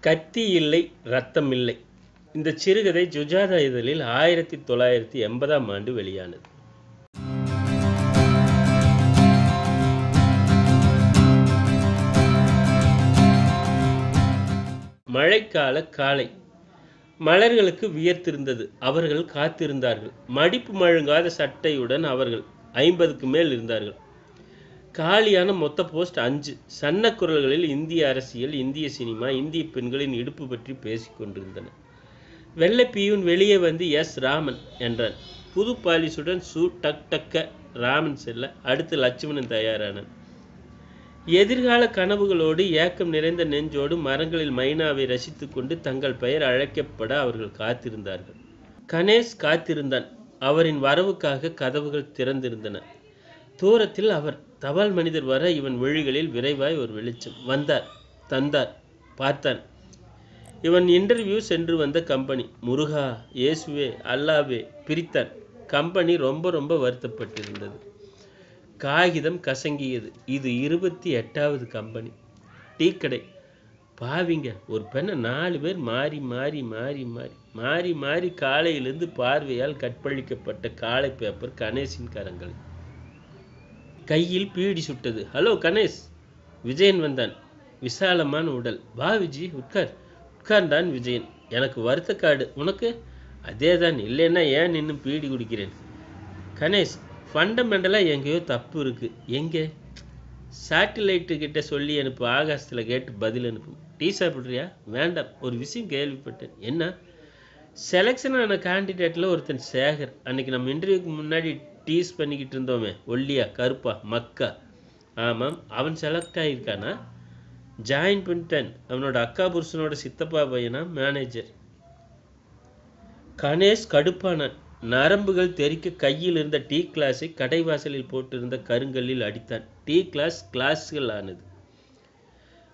கத்தி இல்லை ரத்தம் இல்லை. இந்த சிறுகதை ஜுஜாதா இதழில் ஆயிரத்தி தொள்ளாயிரத்தி எண்பதாம் ஆண்டு வெளியானது. மழைக்கால காலை. மலர்களுக்கு வியர்த்திருந்தது. அவர்கள் காத்திருந்தார்கள். மடிப்பு மழுங்காத சட்டையுடன் அவர்கள் ஐம்பதுக்கு மேல் இருந்தார்கள். காலியான மொத்த போஸ்ட் அஞ்சு. சன்ன குரல்களில் இந்திய அரசியல் இந்திய சினிமா இந்திய பெண்களின் இடுப்பு பற்றி பேசி கொண்டிருந்தன. வெள்ளை பியூன் வெளியே வந்து எஸ். ராமன் என்றான். புது பாலிசுடன் சூ டக் டக்க ராமன் செல்ல அடுத்து லட்சுமணன் தயாரானான். எதிர்கால கனவுகளோடு ஏக்கம் நிறைந்த நெஞ்சோடு மரங்களில் மைனாவை ரசித்து கொண்டு தங்கள் பெயர் அழைக்கப்பட அவர்கள் காத்திருந்தார்கள். கணேஷ் காத்திருந்தான். அவரின் வரவுக்காக கதவுகள் திறந்திருந்தன. தூரத்தில் அவர் தபால் மனிதர் வர இவன் விழிகளில் விரைவாய் ஒரு வெளிச்சம். வந்தார் தந்தார் பார்த்தான். இவன் இன்டர்வியூ சென்று வந்த கம்பெனி. முருகா இயேசுவே அல்லாவே பிரித்தான். கம்பெனி ரொம்ப ரொம்ப வருத்தப்பட்டிருந்தது. காகிதம் கசங்கியது. இது இருபத்தி எட்டாவது கம்பெனி. டீ கடை. பாவிங்க ஒரு பெண்ணை நாலு பேர் மாறி மாறி மாறி மாறி மாறி மாறி காலையிலிருந்து பார்வையால் கற்பழிக்கப்பட்ட காலை பேப்பர் கணேசின் கரங்கள் கையில் பீடி சுட்டது. ஹலோ கணேஷ். விஜயன் வந்தான். விசாலமான உடல். வா விஜி உட்கார். உட்கார்ந்தான் விஜயன். எனக்கு வருத்த காடு. உனக்கு? அதே தான் இல்லைன்னா ஏன் நின்று பீடி குடிக்கிறேன்? கணேஷ் ஃபண்டமெண்டலாக எங்கேயோ தப்பு இருக்குது எங்கே? சேட்டிலைட்டு கிட்ட சொல்லி அனுப்பு. ஆகாசத்தில் கேட்டு பதில் அனுப்பும் டீ சாப்பிட்றியா? வேண்டாம். ஒரு விஷயம் கேள்விப்பட்டேன். என்ன? செலெக்ஷன் ஆன கேண்டிடேட்டில் ஒருத்தன் சேகர். அன்றைக்கி நம்ம இன்டர்வியூக்கு முன்னாடி டீஸ் பண்ணிக்கிட்டு இருந்தோமே ஒல்லியா கருப்பா மக்கா. ஆமாம் அவன் செலக்ட் ஆகியிருக்கானா ஜாயின் பண்ணிட்டேன். அவனோட அக்கா புருஷனோட சித்தப்பா பையனா? மேனேஜர் கணேஷ் கடுப்பானான். நரம்புகள் தெறிக்க கையில் இருந்த டீ கிளாஸை கடைவாசலில் போட்டிருந்த கருங்கல்லில் அடித்தான். டீ கிளாஸ் கிளாஸ்கள் ஆனது.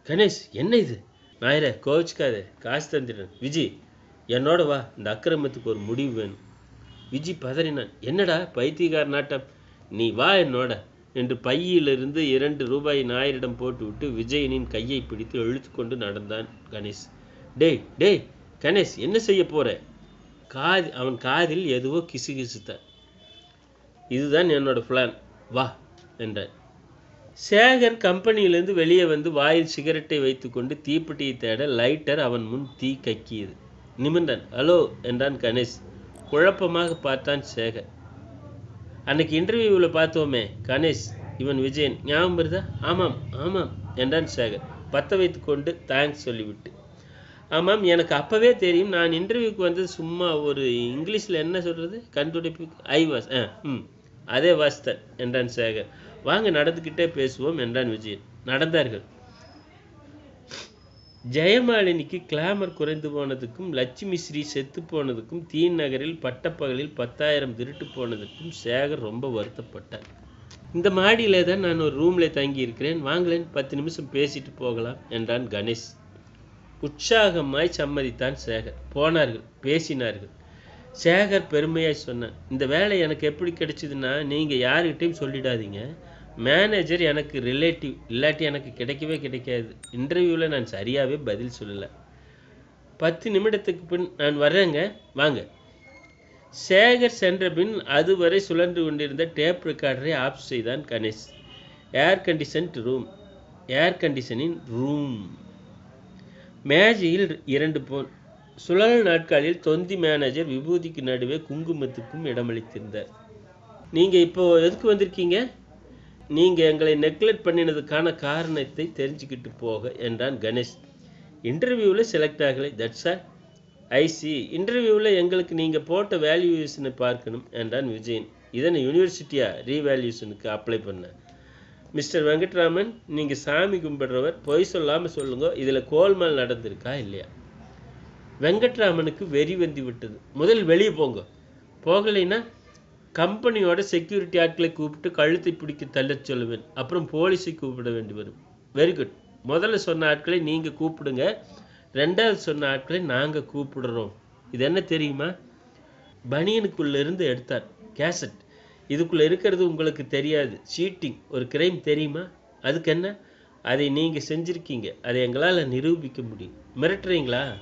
கணேஷ் என்ன இது? நாயிர கோவிச்சுக்காதே. காசு தந்துடுறேன். விஜி என்னோட வா. இந்த அக்கிரமத்துக்கு ஒரு முடிவு வேணும். விஜி பதறினான். என்னடா பைத்தியக்கார நாட்டம்? நீ வா என்னோட என்று பையிலிருந்து இரண்டு ரூபாய் நாயரிடம் போட்டுவிட்டு விஜயனின் கையை பிடித்து இழுத்து கொண்டு நடந்தான் கணேஷ். டேய் டேய் கணேஷ் என்ன செய்ய போற? காது அவன் காதில் எதுவோ கிசு கிசுத்தான் இதுதான் என்னோட பிளான் வா என்றான். சேகர் கம்பெனியிலிருந்து வெளியே வந்து வாயில் சிகரெட்டை வைத்துக்கொண்டு தீப்பெட்டியை தேட லைட்டர் அவன் முன் தீ கக்கியது. நிமிர்ந்தான். ஹலோ என்றான் கணேஷ். குழப்பமாக பார்த்தான் சேகர். அன்னைக்கு இன்டர்வியூவில் பார்த்தோமே கணேஷ் இவன் விஜயன். ஞாபகம் வருதா? ஆமாம் ஆமாம் என்றான் சேகர். பற்ற வைத்துக்கொண்டு தேங்க்ஸ் சொல்லிவிட்டு. ஆமாம் எனக்கு அப்போவே தெரியும். நான் இன்டர்வியூக்கு வந்தது சும்மா ஒரு இங்கிலீஷில் என்ன சொல்கிறது கண்டுபிடிப்பு ஐ வாஸ் ஆ ம் அதே வாஸ்தன் என்றான் சேகர். வாங்க நடந்துக்கிட்டே பேசுவோம் என்றான் விஜயன். நடந்தார்கள். ஜெயமாலினிக்கு கிளாமர் குறைந்து போனதுக்கும் லட்சுமி ஸ்ரீ செத்து போனதுக்கும் தீன் நகரில் பட்டப்பகலில் பத்தாயிரம் திருட்டு போனதுக்கும் சேகர் ரொம்ப வருத்தப்பட்டார். இந்த மாடியிலே தான் நான் ஒரு ரூமில் தங்கி இருக்கிறேன் வாங்களேன் பத்து நிமிஷம் பேசிட்டு போகலாம் என்றான் கணேஷ். உற்சாகமாய் சம்மதித்தான் சேகர். போனார்கள் பேசினார்கள். சேகர் பெருமையாய் சொன்னான் இந்த வேலை எனக்கு எப்படி கிடைச்சதுன்னா நீங்கள் யாருக்கிட்டையும் சொல்லிடாதீங்க. மேனேஜர் எனக்கு ரிலேட்டிவ் இல்லாட்டி எனக்கு கிடைக்கவே கிடைக்காது. இன்டர்வியூவில் நான் சரியாகவே பதில் சொல்லலை. பத்து நிமிடத்துக்கு பின் நான் வர்றேங்க வாங்க. சேகர் சென்ற பின் அதுவரை சுழன்று கொண்டிருந்த டேப் ரெக்கார்டரை ஆஃப் செய்தான் Ganesh. Air conditioned room air கண்டிஷனின் room மேஜையில் இரண்டு போன் சுழல் நாட்களில் தொந்தி மேனேஜர் விபூதிக்கு நடுவே குங்குமத்துக்கும் இடமளித்திருந்தார். நீங்கள் இப்போ எதுக்கு வந்திருக்கீங்க? நீங்கள் எங்களை நெக்லெக்ட் பண்ணினதுக்கான காரணத்தை தெரிஞ்சுக்கிட்டு போக என்றான் கணேஷ். இன்டர்வியூவில் செலக்ட் ஆகலை. தட்ஸ் ஆர் ஐசி இன்டர்வியூவில் எங்களுக்கு நீங்கள் போட்ட வேல்யூவேஷனை பார்க்கணும் என்றான் விஜயன். இதனை யூனிவர்சிட்டியா ரீவேல்யூஷனுக்கு அப்ளை பண்ணேன் மிஸ்டர் வெங்கட்ராமன் நீங்கள் சாமி கும்பிடுறவர் பொய் சொல்லாமல் சொல்லுங்க. இதில் கோல்மால் நடந்திருக்கா இல்லையா? வெங்கட்ராமனுக்கு வெறி வந்து விட்டது. முதல் வெளியே போங்க. போகலைன்னா கம்பெனியோட செக்யூரிட்டி ஆட்களை கூப்பிட்டு கழுத்தை பிடிக்க தள்ளச் சொல்லுவேன். அப்புறம் போலீஸை கூப்பிட வேண்டி வரும். வெரி குட் முதல்ல சொன்ன ஆட்களை நீங்கள் கூப்பிடுங்க. ரெண்டாவது சொன்ன ஆட்களை நாங்கள் கூப்பிடுறோம். இது என்ன தெரியுமா? பனியனுக்குள்ளேருந்து எடுத்தார். கேசட் இதுக்குள்ளே இருக்கிறது உங்களுக்கு தெரியாது. சீட்டிங் ஒரு கிரைம் தெரியுமா? அதுக்கு என்ன? அதை நீங்கள் செஞ்சுருக்கீங்க. அதை எங்களால் நிரூபிக்க முடியும். மிரட்டுறீங்களா?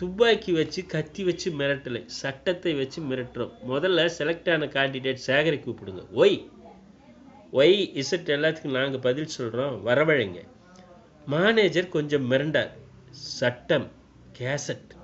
துப்பாக்கி வச்சு கத்தி வச்சு மிரட்டலை. சட்டத்தை வச்சு மிரட்டுறோம். முதல்ல செலக்ட் ஆன கேண்டிடேட் சேகரி கூப்பிடுங்க. ஒய். ஒய் இசட் எல்லாத்துக்கும் நாங்கள் பதில் சொல்கிறோம் வரவழைங்க. மேனேஜர் கொஞ்சம் மிரண்டார். சட்டம் கேசட்